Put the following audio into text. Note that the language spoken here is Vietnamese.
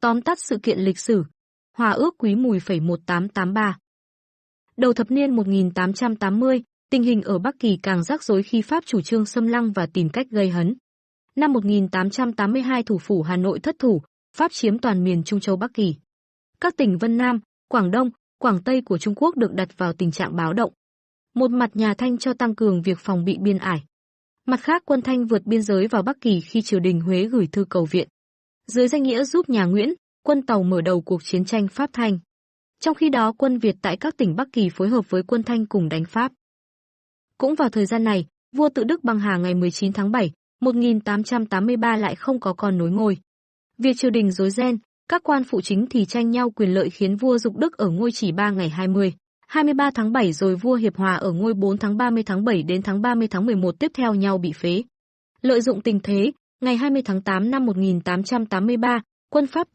Tóm tắt sự kiện lịch sử. Hòa ước Quý Mùi phẩy 1883. Đầu thập niên 1880, tình hình ở Bắc Kỳ càng rắc rối khi Pháp chủ trương xâm lăng và tìm cách gây hấn. Năm 1882 thủ phủ Hà Nội thất thủ, Pháp chiếm toàn miền Trung Châu Bắc Kỳ. Các tỉnh Vân Nam, Quảng Đông, Quảng Tây của Trung Quốc được đặt vào tình trạng báo động. Một mặt nhà Thanh cho tăng cường việc phòng bị biên ải. Mặt khác quân Thanh vượt biên giới vào Bắc Kỳ khi triều đình Huế gửi thư cầu viện. Dưới danh nghĩa giúp nhà Nguyễn, quân Tàu mở đầu cuộc chiến tranh Pháp Thanh. Trong khi đó quân Việt tại các tỉnh Bắc Kỳ phối hợp với quân Thanh cùng đánh Pháp. Cũng vào thời gian này, vua tự Đức băng hà ngày 19 tháng 7, 1883 lại không có con nối ngôi. Việc triều đình rối ren, các quan phụ chính thì tranh nhau quyền lợi khiến vua Dục Đức ở ngôi chỉ 3 ngày 20, 23 tháng 7 rồi vua Hiệp Hòa ở ngôi 4 tháng 30 tháng 7 đến tháng 30 tháng 11 tiếp theo nhau bị phế. Lợi dụng tình thế, ngày 20 tháng 8 năm 1883, quân Pháp